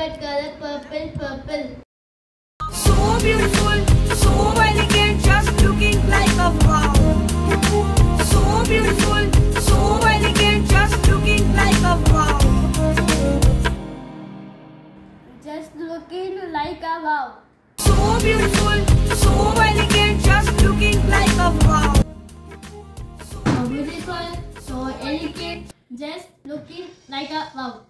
But color purple, purple. So beautiful, so elegant, just looking like a wow. So beautiful, so elegant, just looking like a wow. Just looking like a wow. So beautiful, so elegant, just looking like a wow. So beautiful, so elegant, just looking like a wow.